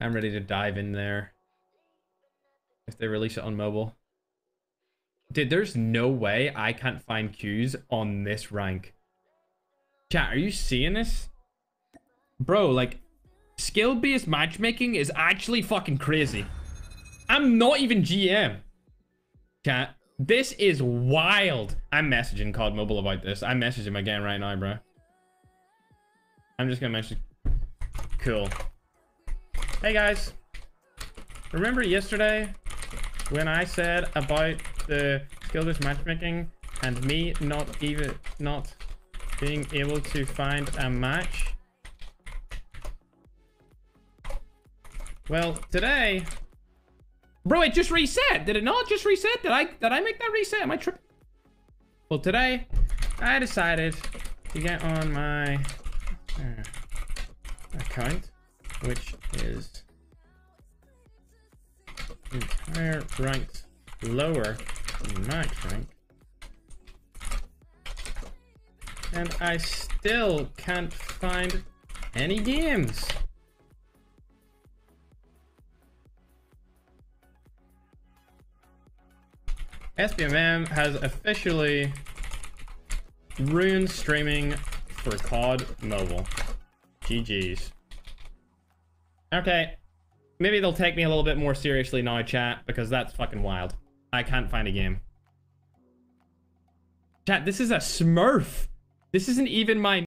I'm ready to dive in there. If they release it on mobile. Dude, there's no way I can't find queues on this rank. Chat, are you seeing this? Bro, like, skill-based matchmaking is actually fucking crazy. I'm not even GM. Chat, this is wild. I'm messaging COD Mobile about this. I'm messaging him again right now, bro. I'm just gonna message. Cool. Hey guys. Remember yesterday when I said about the skill-based matchmaking and me not even not being able to find a match? Well, today Bro, it just reset. Did it not just reset? Did I did I make that reset? Am I tripping? Well, today I decided to get on my uh, account, which is entire ranked lower than max rank. And I still can't find any games. SBMM has officially ruined streaming for COD Mobile. GG's. Okay. Maybe they'll take me a little bit more seriously now, chat, because that's fucking wild. I can't find a game. Chat, this is a smurf. This isn't even my